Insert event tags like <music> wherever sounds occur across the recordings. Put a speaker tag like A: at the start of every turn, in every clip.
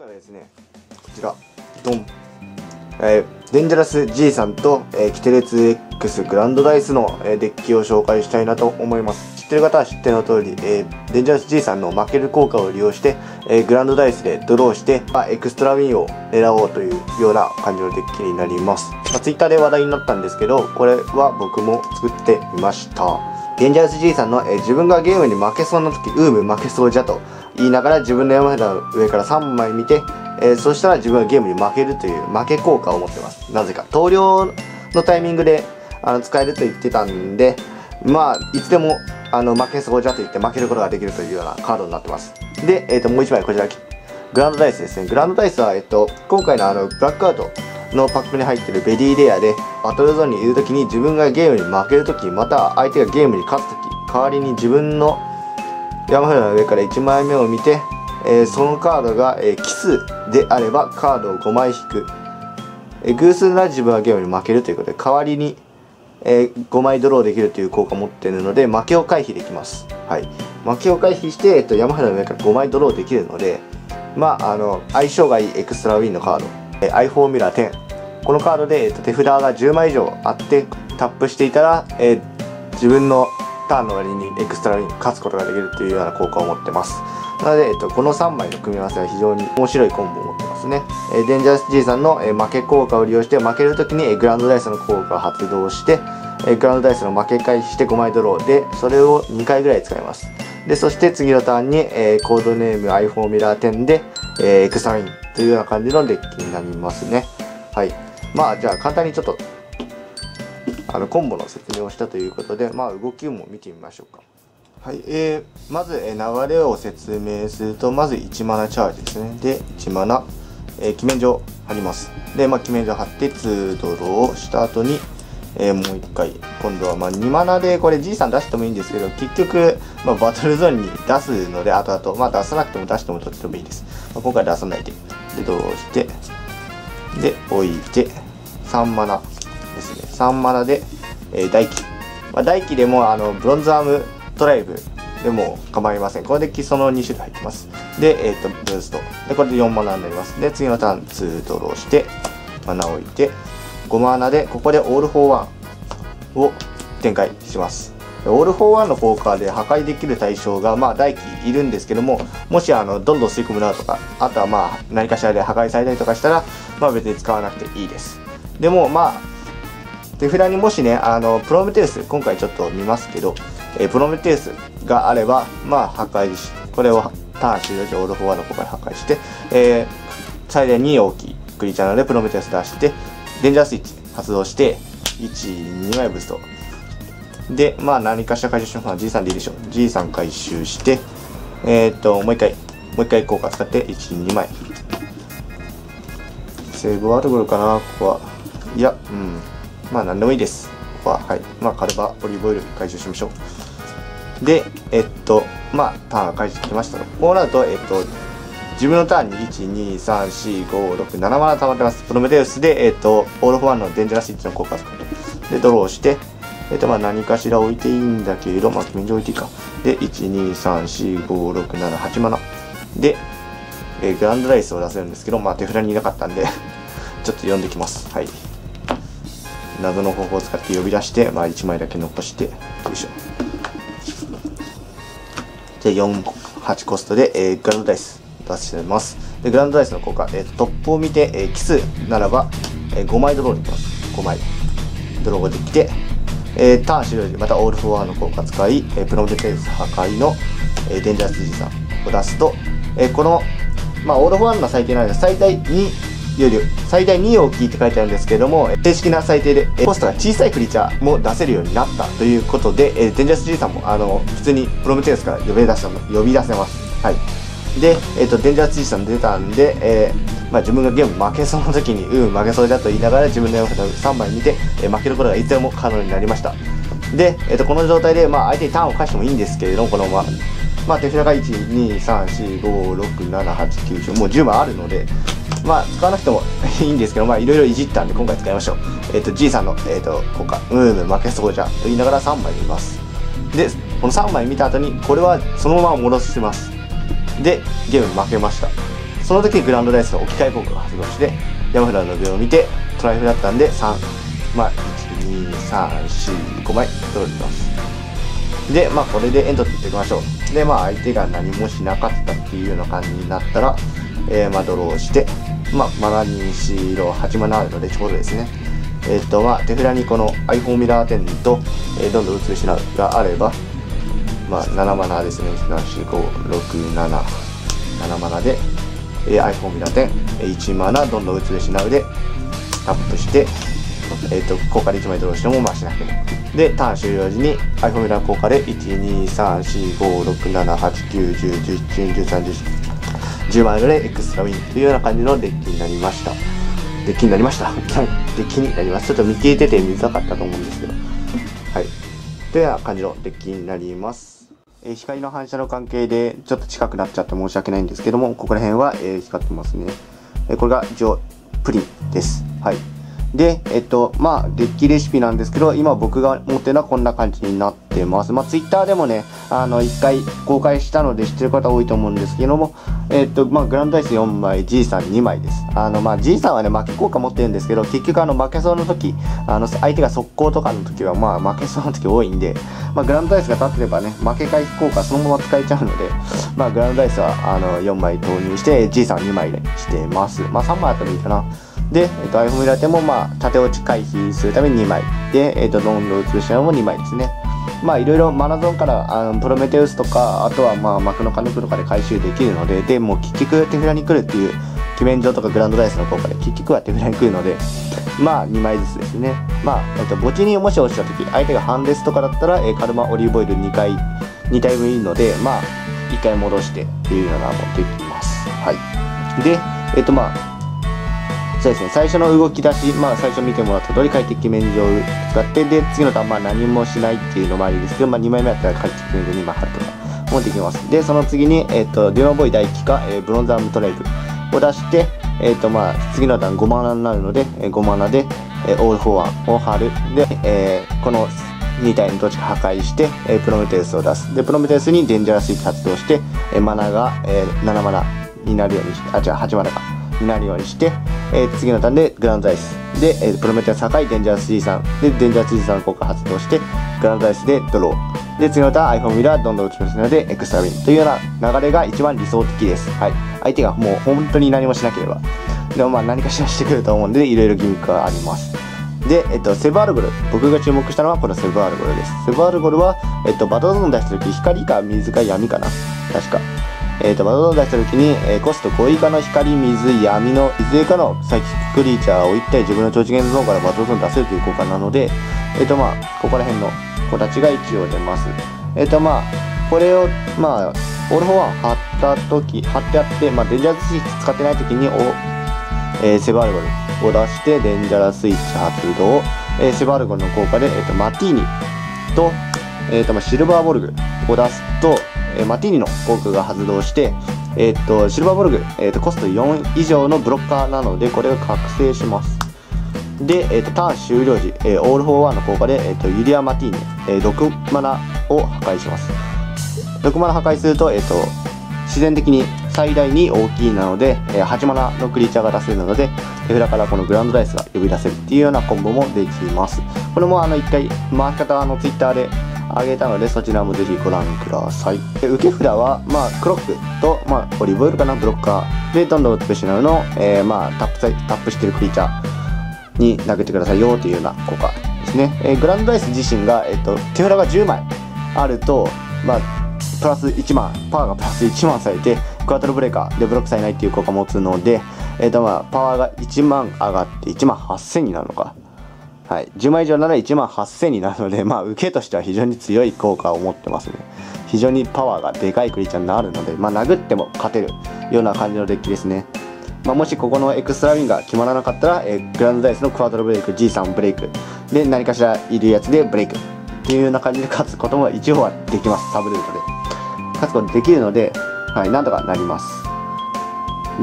A: 回はですねこちらドン、えー、デンジャラス G さんと、えー、キテレツ X グランドダイスの、えー、デッキを紹介したいなと思います。知ってる方は知っての通り、えー、デンジャラス G さんの負ける効果を利用して、えー、グランドダイスでドローして、まあ、エクストラウィンを狙おうというような感じのデッキになります、まあ、Twitter で話題になったんですけどこれは僕も作ってみました。デンジャラス G さんの、えー、自分がゲームに負けそうな時ウーム負けそうじゃと言いながら自分の山札の上から3枚見て、えー、そしたら自分はゲームに負けるという負け効果を持ってます。なぜか。投了のタイミングであの使えると言ってたんでまあいつでもあの負けそうじゃと言って負けることができるというようなカードになってます。で、えー、ともう1枚こちら。グランドダイスですね。グランドダイスは、えっと、今回のあのブラックアウト。のパックに入ってるベリーレアでバトルゾーンにいる時に自分がゲームに負ける時または相手がゲームに勝つ時代わりに自分の山札の上から1枚目を見て、えー、そのカードが、えー、奇数であればカードを5枚引く、えー、偶数なら自分はゲームに負けるということで代わりに、えー、5枚ドローできるという効果を持っているので負けを回避できます、はい、負けを回避して、えー、と山札の上から5枚ドローできるのでまああの相性がいいエクストラウィンのカード、えー、アイフォーミュラー10このカードで、えー、と手札が10枚以上あってタップしていたら、えー、自分のターンの割にエクストラに勝つことができるというような効果を持ってます。なので、えっと、この3枚の組み合わせは非常に面白いコンボを持ってますね、えデンジャース G さんの、え負け効果を利用して負ける時に、えグランドダイスの効果を発動して、えグランドダイスの負け回避して5枚ドローでそれを2回ぐらい使います。でそして次のターンに、えー、コードネーム iPhone ミラー10で、えー、エクストラウィンというような感じのデッキになりますね。はい。まあじゃあ簡単にちょっとあのコンボの説明をしたということでまあ動きも見てみましょうかはい、えー、まず、え、流れを説明すると、まず1マナチャージですね。で、1マナ、えー、記面状貼ります。で、まあ、記面状貼って、2ドローをした後に、えー、もう1回、今度はまあ2マナで、これ G さん出してもいいんですけど、結局、まあ、バトルゾーンに出すので、あとあと、まあ、出さなくても出してもどっちでもいいです。まあ、今回出さないで、で、ドローして、で、置いて、3マナですね。3マナで、えー、大気。まあ、大気でも、あの、ブロンズアーム、トライブでも構いません。これで基礎の2種類入ってます。で、えっ、ー、と、ブースト。で、これで4マナになります。で、次のターン2ドローして、マナを置いて、5マナで、ここでオール・フォー・ワンを展開します。オール・フォー・ワンの効果で破壊できる対象が、まあ、大気いるんですけども、もし、あの、どんどん吸い込むなとか、あとはまあ、何かしらで破壊されたりとかしたら、まあ、別に使わなくていいです。でも、まあ、手札にもしね、あの、プロメテウス、今回ちょっと見ますけど、え、プロメテウスがあれば、まあ、破壊し、これをターン終了時、オールフォワードここで破壊して、えー、最大2大きいクリーチャーなので、プロメテウス出して、デンジャースイッチ発動して、1、2枚ブースト。で、まあ、何かしら回収します。G3 でいいでしょう。G3 回収して、えー、っと、もう一回、もう一回効果使って、1、2枚。セーブワードグルかな、ここは。いや、うん。まあ、なんでもいいですここ。は、はい。まあ、カルバオリーブオイル回収しましょう。で、えっと、まあ、ターンが返してきましたと。こうなると、えっと、自分のターンに1、2、3、4、5、6、7マナ溜まってます。プロメテウスで、えっと、オールフォワンのデンジャラスイッチの効果を使うで、ドローして、えっと、まあ、何かしら置いていいんだけれど、まあ、君に置いていいか。で、1、2、3、4、5、6、7、8マナ。で、えー、グランドライスを出せるんですけど、まあ、手札にいなかったんでちょっと読んできます。はい。謎の方法を使って呼び出して、まあ、1枚だけ残してよいしょ。で4 8コストで、えー、グランドダイス出してます。でグランドダイスの効果、えー、トップを見て、えー、奇数ならば、えー、5枚ドローできます。5枚。ドローができて、えー、ターン終了時またオールフォアの効果使い、えー、プロメテウス破壊の、えー、デンジャース G さんを出すと、えー、このまあ、オールフォアの最低なんです。最大2より最大2大きいって書いてあるんですけれども正式な最低でコストが小さいクリーチャーも出せるようになったということで、えデンジャス G さんもあの普通にプロメテウスから呼び出せ呼び出せます。はい。で、えーと、デンジャス G さん出たんで、えーまあ、自分がゲーム負けそうな時にうん負けそうだと言いながら自分の山札を3枚見て、えー、負けることがいつでも可能になりました。で、えーと、この状態で、まあ、相手にターンを返してもいいんですけれどもこのまま。まあ、手札が123456789もう10枚あるのでまあ使わなくてもいいんですけどまあいろいろいじったんで今回使いましょう。えっ、ー、と G さんの、えっ、ー、と効果うん負けそうじゃと言いながら3枚見ます。でこの3枚見た後にこれはそのまま戻します。でゲーム負けました。その時グランドダイスの置き換え効果が発動して山札の上を見てトライフだったんで3まあ12345枚ドローでます。でまあこれでエントっていっていきましょう。でまあ相手が何もしなかったっていうような感じになったら、えー、まあドローしてまあマナに白8マナあるのでちょうどですね。えっ、ー、とまあ手札にこの iPhone ミラー10と、えー、どんどん打つ失うがあればまあ7マナですね。14567 7マナで、えー、iPhone ミラー10 1マナどんどん打つ失うでタップしてえっ、ー、と効果で1枚ドローしても回しなくても。でターン終了時に iPhone ミラー効果で1、2、3、4、5、6、7、8、9、10、11、12、13、14 1234567891011121310枚ぐらいエクストラウィンというような感じのデッキになりました。デッキになりました？デッキになります。ちょっと見切れてて見づらかったと思うんですけど。はい。というような感じのデッキになります。えー、光の反射の関係でちょっと近くなっちゃって申し訳ないんですけどもここら辺は、えー、光ってますね、えー、これが一応プリンです。はい。で、えっと、まあ、デッキレシピなんですけど、今僕が持ってるのはこんな感じになってます。まあ、ツイッターでもね、あの、一回公開したので知ってる方多いと思うんですけども、えっと、まあ、グランドアイス4枚、G さん2枚です。あの、まあ、G さんはね、負け効果持ってるんですけど、結局あの、負けそうの時、あの、相手が速攻とかの時は、まあ、負けそうの時多いんで、まあ、グランドアイスが立ってればね、負け回避効果そのまま使えちゃうので、まあ、グランドアイスは、あの、4枚投入して、G さん2枚でしてます。まあ、3枚あってもいいかな。で、えっと、iPhone ミラテも、まあ、縦落ち回避するために2枚。で、えっと、どんどん映し合も2枚ですね。まあ、いろいろマラゾンからあのプロメテウスとか、あとは、まあ、幕の金具とかで回収できるので、で、もう結局手札に来るっていう、鬼面状とかグランドダイスの効果で結局は手札に来るので、まあ、2枚ずつですね。まあ、えっと、墓地にもし落ちた時、相手がハンデスとかだったら、えカルマオリーブオイル2回、2体分いるので、まあ、1回戻してっていうようなもできます。はい。で、えっと、まあ、そうですね、最初の動き出し、まあ最初見てもらった通り快適免状を使って、で、次のターン、まあ何もしないっていうのもありですけど、まあ2枚目だったら快適免状2枚貼るとかもできます。で、その次に、えっ、ー、と、デュノボイ第1か、えー、ブロンズアームトレイルを出して、えっ、ー、と、まあ次のターン5マナになるので、えー、5マナで、えー、オールフォーワンを貼る。で、えー、この2体のどっちか破壊して、えー、プロメテウスを出す。で、プロメテウスにデンジャラスイッチ発動して、えー、マナが、えー、7マナになるようにして、あ、違う、8マナか。になるようにして、えー、次のターンでグランドダイス。で、えー、プロメテウス破壊デンジャース G さんでデンジャース G さんの効果発。動してグランドダイスでドロー。で次のターン iPhone ミラーどんどん打ちますのでエクストラウィンというような流れが一番理想的です。はい。相手がもう本当に何もしなければ。でもまあ何かしらしてくると思うんでいろいろギミックがあります。で、えっと、セブアルゴル。僕が注目したのはこのセブアルゴルです。セブアルゴルは、えっと、バトルゾーン出した時、光か水か闇かな。確か。えーと、バトル出した時に、えー、コスト5以下の光、水、闇のいずれかのサイキッククリーチャーを1体自分の超次元ゾーンからバトルゾーン出せるという効果なので、えっ、ー、とまあ、ここら辺の子たちが一応出ます。えっ、ー、とまあ、これを、まあ、オールフォーワン貼った時、貼ってあって、まあ、デンジャラスイッチ使ってない時に、お、えー、セバルゴルを出して、デンジャラスイッチ発動、えー、セバルゴルの効果で、えっ、ー、と、マティーニと、えっ、と、まあ、シルバーボルグを出すと、えー、マティーニの効果が発動して、えー、っと、シルバーボルグ、えー、っと、コスト4以上のブロッカーなので、これが覚醒します。で、えー、っと、ターン終了時、えー、オール・フォー・ワンの効果で、え、っと、ユリア・マティーニ、えー、6マナを破壊します。6マナ破壊すると、えっと、自然的に最大に大きいなので、えー、8マナのクリーチャーが出せるので、手札からこのグランドダイスが呼び出せるっていうようなコンボもできます。これもあの、一回、回し方、の、ツイッターであげたのでそちらもぜひご覧ください。で受け札は、まあ、クロックと、まあ、オリーブオイルかなブロッカーでどんどんスペシャルの、えー、まあ、タップタップしてるクリーチャーに投げてください。よというような効果ですね、えー、グランドダイス自身が、えーと、手札が10枚あると、まあ、プラス1万パワーがプラス1万されてクワトロブレーカーでブロックされないっていう効果を持つので、えーとまあ、パワーが1万上がって1万8000になるのか。はい、10枚以上なら1万8000になるので、まあ、受けとしては非常に強い効果を持ってますね。非常にパワーがでかいクリーチャーになるので、まあ、殴っても勝てるような感じのデッキですね。まあ、もしここのエクストラウィンが決まらなかったら、えー、グランドダイスのクワトロブレイク G3 ブレイク。で何かしらいるやつでブレイク。っていうような感じで勝つことも一応はできます。サブルートで。勝つことできるので、はい、なんとかなります。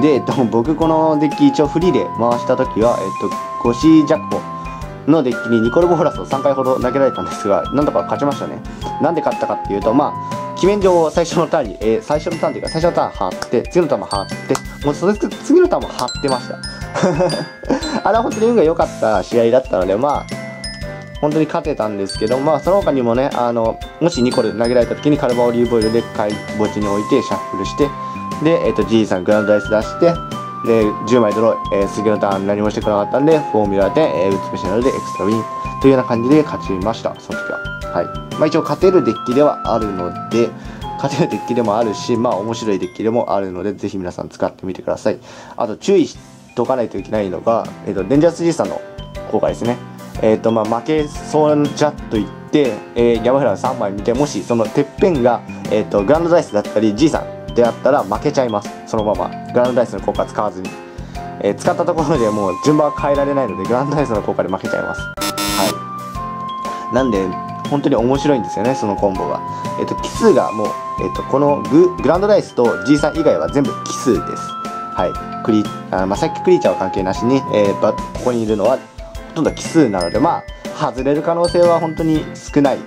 A: で、えっと、僕このデッキ一応フリーで回した時は、えっと、ゴシジャックのデッキにニコル・ボフラスを3回ほど投げられたんですが、なんとか勝ちましたね。なんで勝ったかっていうと、まあ、鬼面状を最初のターンに、えー、最初のターンというか、最初のターン張って、次のターンも張って、もうそれ次のターンも張ってましたあれは本当に運が良かった試合だったのでまあ本当に勝てたんですけど、まあ、その他にもね、あの、もしニコル投げられた時にカルバオリーブオイルで貝墓地に置いてシャッフルして、で、えっ、ー、と、G さんグランドダイス出して、で、10枚ドロー、えー、次のターン何もしてこなかったんで、フォーミュラで、えー、打つスペシャルでエクストラウィンというような感じで勝ちました、その時は。はい。まあ一応勝てるデッキではあるので、勝てるデッキでもあるし、まあ面白いデッキでもあるので、ぜひ皆さん使ってみてください。あと注意しておかないといけないのが、えっ、ー、と、デンジャース G さんの効果ですね。えっ、ー、と、まあ、負けそうじゃと言って、えー、山札3枚見て、もしそのてっぺんが、えっ、ー、と、グランドダイスだったり、G さんであったら負けちゃいます。そのまま。グランドダイスの効果使わずに。えー、使ったところでもう順番は変えられないので、グランドダイスの効果で負けちゃいます。はい。なんで、本当に面白いんですよね、そのコンボが。えっ、と、奇数がもう、えっ、と、このグランドダイスと G さん以外は全部奇数です。はい。クリあまあ、さっきクリーチャーは関係なしに、えー、ここにいるのはほとんど奇数なのでまあ外れる可能性は本当に少ない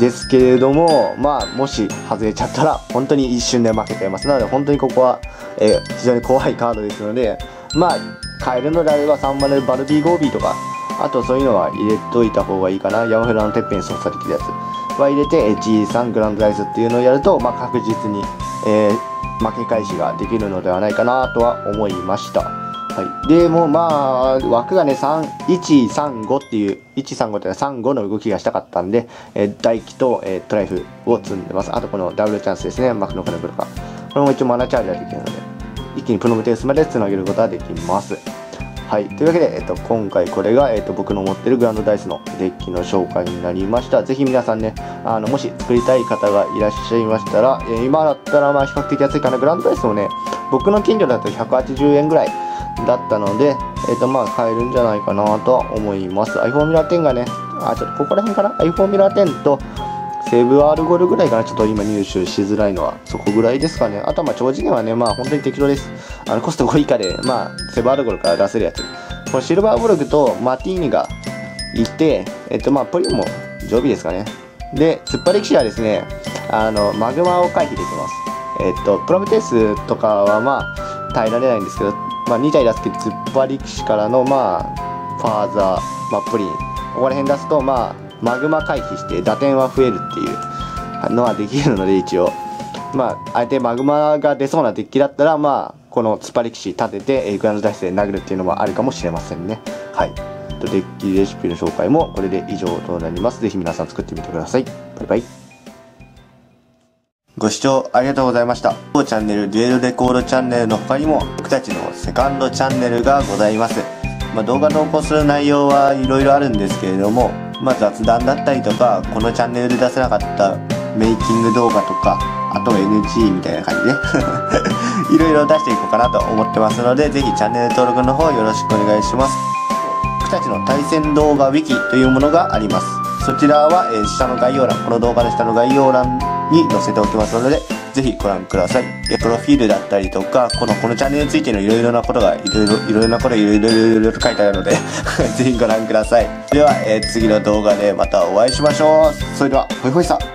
A: ですけれどもまあもし外れちゃったら本当に一瞬で負けちゃいますなので本当にここは、えー、非常に怖いカードですのでまあ変えるのであれば3マネバルビーゴービーとかあとそういうのは入れといた方がいいかなヤマフラのてっぺんに操作できるやつは入れて G3 グランドダイスっていうのをやると、まあ、確実に、えー、負け返しができるのではないかなとは思いました。はい、でもまあ枠がね135っていう135っていうのは35の動きがしたかったんで、えー、大気と、えー、トライフを積んでますあとこのダブルチャンスですね幕の金ブロカこれも一応マナチャージができるので一気にプロムテウスまでつなげることができますはい。というわけで、えっと、今回これが、えっと、僕の持ってるグランドダイスのデッキの紹介になりました。ぜひ皆さんね、あの、もし作りたい方がいらっしゃいましたら、え今だったら、まあ、比較的安いかな。グランドダイスもね、僕の近所だと180円ぐらいだったので、えっ、ー、と、まあ、買えるんじゃないかなとは思います。iPhone ミラー10がね、あ、ちょっとここら辺かな ?iPhone ミラー10と、セーブ R ゴルぐらいかなちょっと今入手しづらいのは、そこぐらいですかね。あとはまあ、長次元はね、まあ、本当に適当です。あの、コスト5以下で、まあ、セーブ R ゴルから出せるやつ。このシルバーボルグとマティーニがいて、えっ、ー、と、まあ、ポリも常備ですかね。で、突っ張り騎士はですね、あの、マグマを回避できます。えっ、ー、と、プロメテウスとかはまあ、耐えられないんですけど、まあ、2体出すけど突っ張り騎士からの、まあ、ファーザー、まあ、プリン。ここら辺出すと、まあ、マグマ回避して打点は増えるっていうのはできるので一応。まあ相手マグマが出そうなデッキだったらまあこの突っ張り騎士立ててグランドダイスで殴るっていうのもあるかもしれませんね。はい。デッキレシピの紹介もこれで以上となります。ぜひ皆さん作ってみてください。バイバイ。ご視聴ありがとうございました。当チャンネル、デュエルレコードチャンネルの他にも、僕たちのセカンドチャンネルがございます。まあ、動画投稿する内容はいろいろあるんですけれども、まあ、雑談だったりとか、このチャンネルで出せなかったメイキング動画とか、あと NG みたいな感じで <laughs> いろいろ出していこうかなと思ってますので、ぜひチャンネル登録の方よろしくお願いします。僕たちの対戦動画ウィキというものがあります。そちらは、えー、下の概要欄、この動画の下の概要欄に載せておきますので、ぜひご覧ください。えプロフィールだったりとか、この、このチャンネルについてのいろいろなことが、いろいろ、いろいろなこといろいろいろいろ書いてあるので <laughs> ぜひご覧ください。では、えー、次の動画でまたお会いしましょう。それでは、ほいほいさん。